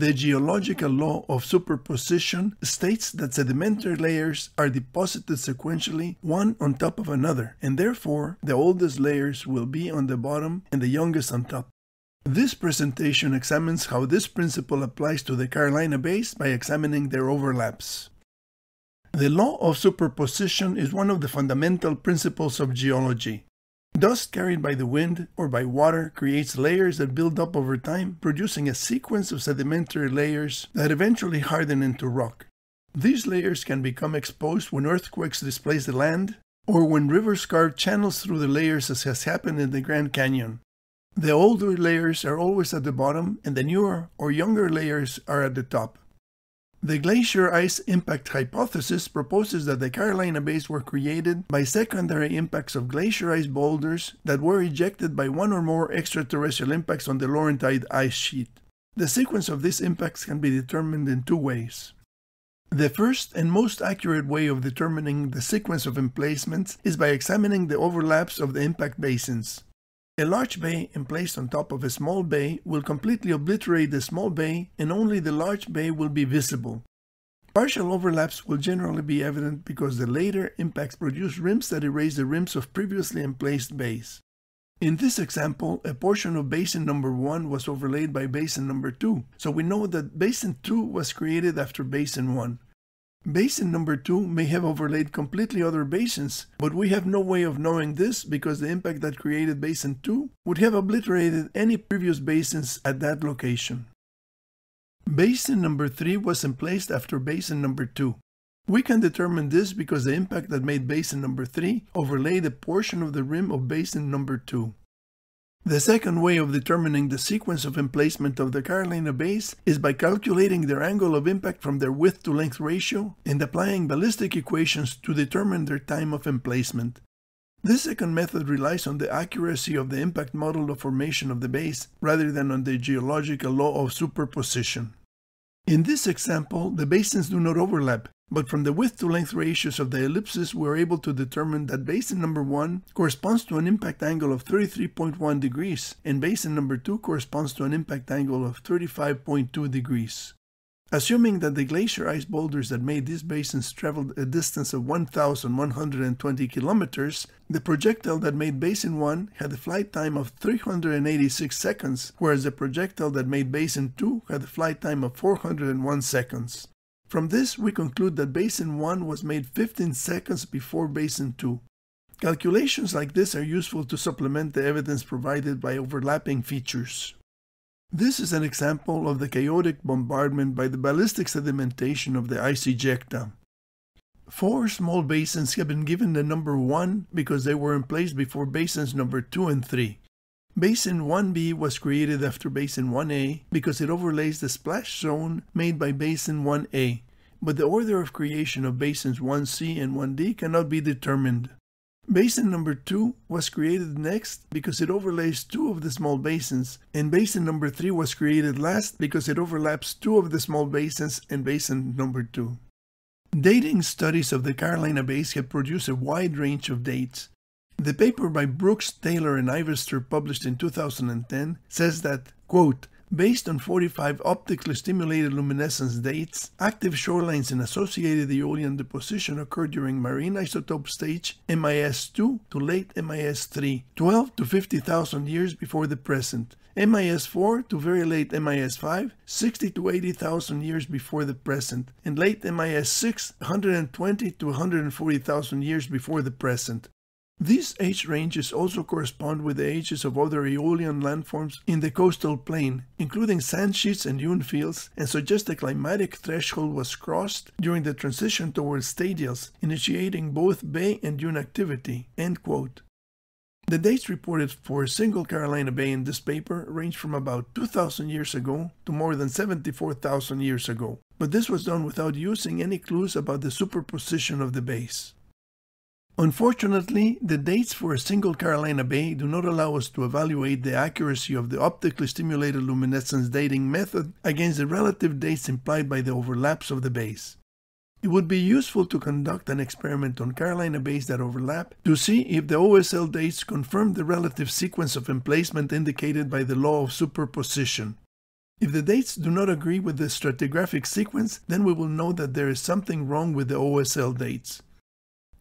The geological law of superposition states that sedimentary layers are deposited sequentially one on top of another, and therefore the oldest layers will be on the bottom and the youngest on top. This presentation examines how this principle applies to the Carolina Bays by examining their overlaps. The law of superposition is one of the fundamental principles of geology. Dust carried by the wind or by water creates layers that build up over time, producing a sequence of sedimentary layers that eventually harden into rock. These layers can become exposed when earthquakes displace the land, or when rivers carve channels through the layers as has happened in the Grand Canyon. The older layers are always at the bottom, and the newer or younger layers are at the top. The glacier ice impact hypothesis proposes that the Carolina Bays were created by secondary impacts of glacier ice boulders that were ejected by one or more extraterrestrial impacts on the Laurentide ice sheet. The sequence of these impacts can be determined in two ways. The first and most accurate way of determining the sequence of emplacements is by examining the overlaps of the impact basins. A large bay emplaced on top of a small bay will completely obliterate the small bay and only the large bay will be visible. Partial overlaps will generally be evident because the later impacts produce rims that erase the rims of previously emplaced bays. In this example, a portion of basin number 1 was overlaid by basin number 2, so we know that basin 2 was created after basin 1. Basin number 2 may have overlaid completely other basins, but we have no way of knowing this because the impact that created basin 2 would have obliterated any previous basins at that location. Basin number 3 was emplaced after basin number 2. We can determine this because the impact that made basin number 3 overlaid a portion of the rim of basin number 2. The second way of determining the sequence of emplacement of the Carolina bays is by calculating their angle of impact from their width to length ratio and applying ballistic equations to determine their time of emplacement. This second method relies on the accuracy of the impact model of formation of the bays rather than on the geological law of superposition. In this example, the basins do not overlap, but from the width to length ratios of the ellipses we are able to determine that basin number 1 corresponds to an impact angle of 33.1 degrees and basin number 2 corresponds to an impact angle of 35.2 degrees. Assuming that the glacier ice boulders that made these basins traveled a distance of 1,120 kilometers, the projectile that made basin 1 had a flight time of 386 seconds, whereas the projectile that made basin 2 had a flight time of 401 seconds. From this, we conclude that basin 1 was made 15 seconds before basin 2. Calculations like this are useful to supplement the evidence provided by overlapping features. This is an example of the chaotic bombardment by the ballistic sedimentation of the ice ejecta. Four small basins have been given the number 1 because they were in place before basins number 2 and 3. Basin 1B was created after Basin 1A because it overlays the splash zone made by Basin 1A, but the order of creation of Basins 1C and 1D cannot be determined. Basin number 2 was created next because it overlays two of the small basins, and basin number 3 was created last because it overlaps two of the small basins and basin number 2. Dating studies of the Carolina Bays have produced a wide range of dates, the paper by Brooks, Taylor, and Ivester published in 2010 says that, quote, Based on 45 optically stimulated luminescence dates, active shorelines and associated aeolian deposition occurred during marine isotope stage MIS2 to late MIS3, 12 to 50,000 years before the present, MIS4 to very late MIS5, 60 to 80,000 years before the present, and late MIS6, 120 to 140,000 years before the present. These age ranges also correspond with the ages of other Aeolian landforms in the coastal plain, including sand sheets and dune fields, and suggest a climatic threshold was crossed during the transition towards stadials, initiating both bay and dune activity. The dates reported for a single Carolina Bay in this paper range from about 2,000 years ago to more than 74,000 years ago, but this was done without using any clues about the superposition of the bays. Unfortunately, the dates for a single Carolina Bay do not allow us to evaluate the accuracy of the optically stimulated luminescence dating method against the relative dates implied by the overlaps of the bays. It would be useful to conduct an experiment on Carolina bays that overlap to see if the OSL dates confirm the relative sequence of emplacement indicated by the law of superposition. If the dates do not agree with the stratigraphic sequence, then we will know that there is something wrong with the OSL dates.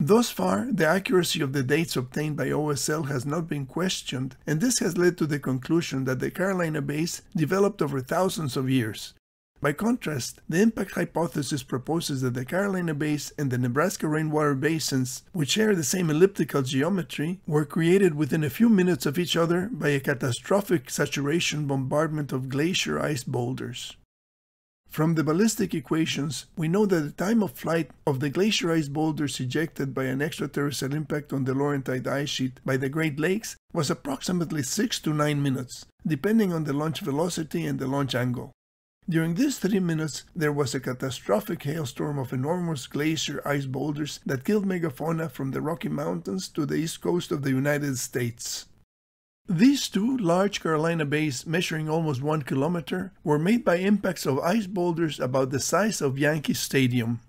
Thus far, the accuracy of the dates obtained by OSL has not been questioned, and this has led to the conclusion that the Carolina Bays developed over thousands of years. By contrast, the impact hypothesis proposes that the Carolina Bays and the Nebraska rainwater basins, which share the same elliptical geometry, were created within a few minutes of each other by a catastrophic saturation bombardment of glacier ice boulders. From the ballistic equations, we know that the time of flight of the glacier ice boulders ejected by an extraterrestrial impact on the Laurentide ice sheet by the Great Lakes was approximately 6 to 9 minutes, depending on the launch velocity and the launch angle. During these three minutes, there was a catastrophic hailstorm of enormous glacier ice boulders that killed megafauna from the Rocky Mountains to the east coast of the United States. These two large Carolina bays, measuring almost one kilometer, were made by impacts of ice boulders about the size of Yankee Stadium.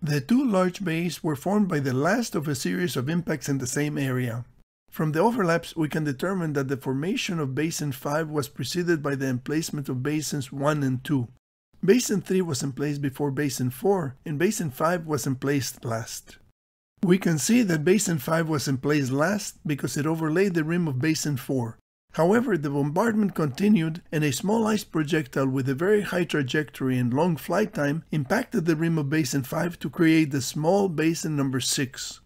The two large bays were formed by the last of a series of impacts in the same area. From the overlaps, we can determine that the formation of Basin 5 was preceded by the emplacement of Basins 1 and 2. Basin 3 was emplaced before Basin 4, and Basin 5 was emplaced last. We can see that Basin 5 was in place last because it overlaid the rim of Basin 4. However, the bombardment continued and a small ice projectile with a very high trajectory and long flight time impacted the rim of Basin 5 to create the small basin number 6.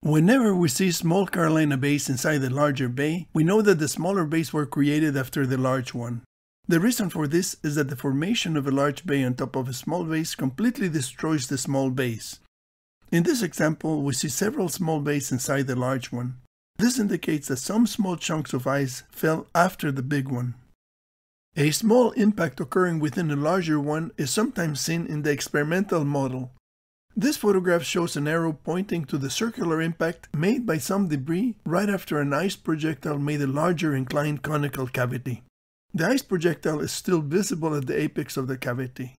Whenever we see small Carolina bays inside the larger bay, we know that the smaller bays were created after the large one. The reason for this is that the formation of a large bay on top of a small base completely destroys the small base. In this example, we see several small bays inside the large one. This indicates that some small chunks of ice fell after the big one. A small impact occurring within a larger one is sometimes seen in the experimental model. This photograph shows an arrow pointing to the circular impact made by some debris right after an ice projectile made a larger inclined conical cavity. The ice projectile is still visible at the apex of the cavity.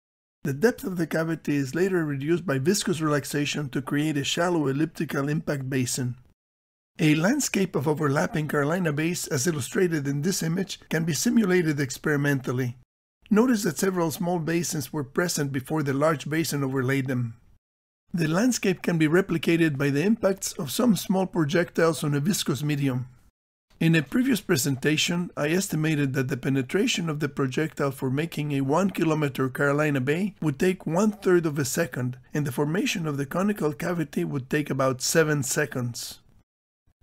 The depth of the cavity is later reduced by viscous relaxation to create a shallow elliptical impact basin. A landscape of overlapping Carolina bays, as illustrated in this image, can be simulated experimentally. Notice that several small basins were present before the large basin overlaid them. The landscape can be replicated by the impacts of some small projectiles on a viscous medium. In a previous presentation, I estimated that the penetration of the projectile for making a 1 km Carolina Bay would take one third of a second, and the formation of the conical cavity would take about 7 seconds.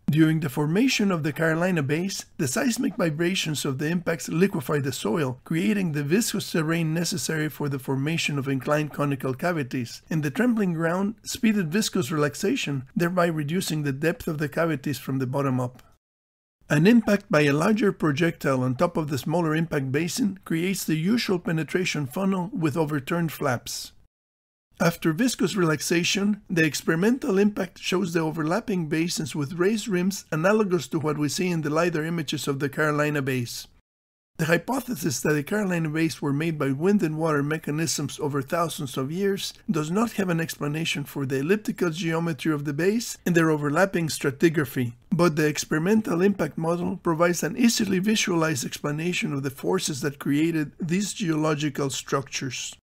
During the formation of the Carolina bays, the seismic vibrations of the impacts liquefy the soil, creating the viscous terrain necessary for the formation of inclined conical cavities, and the trembling ground speeded viscous relaxation, thereby reducing the depth of the cavities from the bottom up. An impact by a larger projectile on top of the smaller impact basin creates the usual penetration funnel with overturned flaps. After viscous relaxation, the experimental impact shows the overlapping basins with raised rims analogous to what we see in the LiDAR images of the Carolina Bays. The hypothesis that the Carolina bays were made by wind and water mechanisms over thousands of years does not have an explanation for the elliptical geometry of the bays and their overlapping stratigraphy, but the experimental impact model provides an easily visualized explanation of the forces that created these geological structures.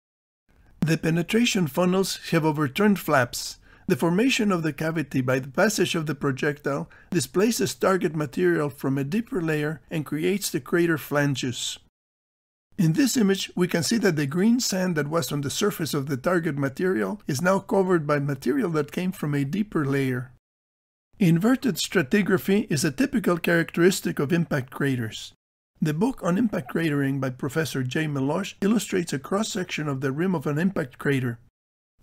The penetration funnels have overturned flaps, the formation of the cavity by the passage of the projectile displaces target material from a deeper layer and creates the crater flanges. In this image, we can see that the green sand that was on the surface of the target material is now covered by material that came from a deeper layer. Inverted stratigraphy is a typical characteristic of impact craters. The book on impact cratering by Professor J. Melosh illustrates a cross-section of the rim of an impact crater.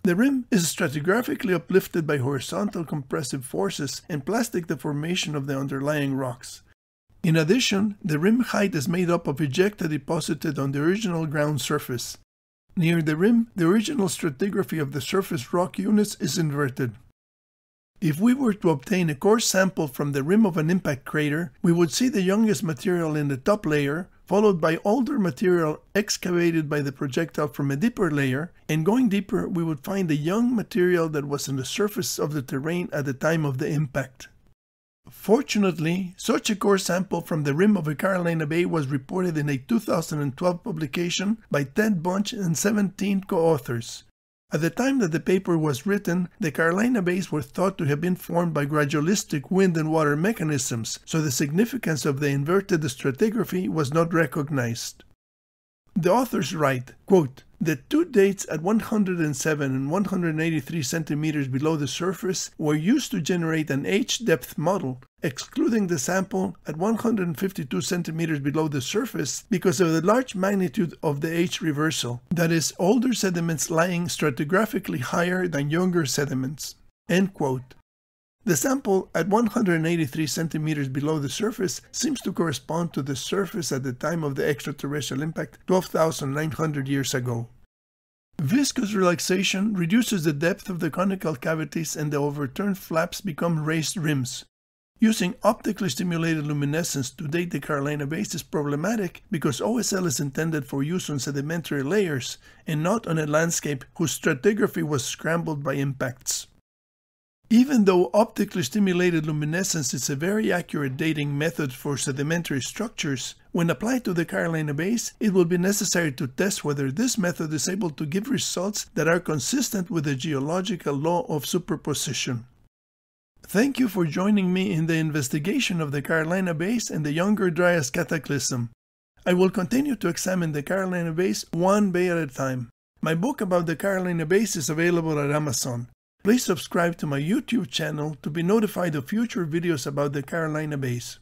The rim is stratigraphically uplifted by horizontal compressive forces and plastic deformation of the underlying rocks. In addition, the rim height is made up of ejecta deposited on the original ground surface. Near the rim, the original stratigraphy of the surface rock units is inverted. If we were to obtain a core sample from the rim of an impact crater, we would see the youngest material in the top layer, followed by older material excavated by the projectile from a deeper layer, and going deeper we would find the young material that was on the surface of the terrain at the time of the impact. Fortunately, such a core sample from the rim of a Carolina Bay was reported in a 2012 publication by Ted Bunch and 17 co-authors. At the time that the paper was written, the Carolina Bays were thought to have been formed by gradualistic wind and water mechanisms, so the significance of the inverted stratigraphy was not recognized. The authors write, quote, the two dates at 107 and 183 centimeters below the surface were used to generate an age-depth model, excluding the sample at 152 centimeters below the surface because of the large magnitude of the age reversal, that is, older sediments lying stratigraphically higher than younger sediments. End quote. The sample at 183 centimeters below the surface seems to correspond to the surface at the time of the extraterrestrial impact 12,900 years ago. Viscous relaxation reduces the depth of the conical cavities and the overturned flaps become raised rims. Using optically stimulated luminescence to date the Carolina bays is problematic because OSL is intended for use on sedimentary layers and not on a landscape whose stratigraphy was scrambled by impacts. Even though optically stimulated luminescence is a very accurate dating method for sedimentary structures, when applied to the Carolina Bays, it will be necessary to test whether this method is able to give results that are consistent with the geological law of superposition. Thank you for joining me in the investigation of the Carolina Bays and the Younger Dryas Cataclysm. I will continue to examine the Carolina Bays one bay at a time. My book about the Carolina Bays is available at Amazon. Please subscribe to my YouTube channel to be notified of future videos about the Carolina Bays.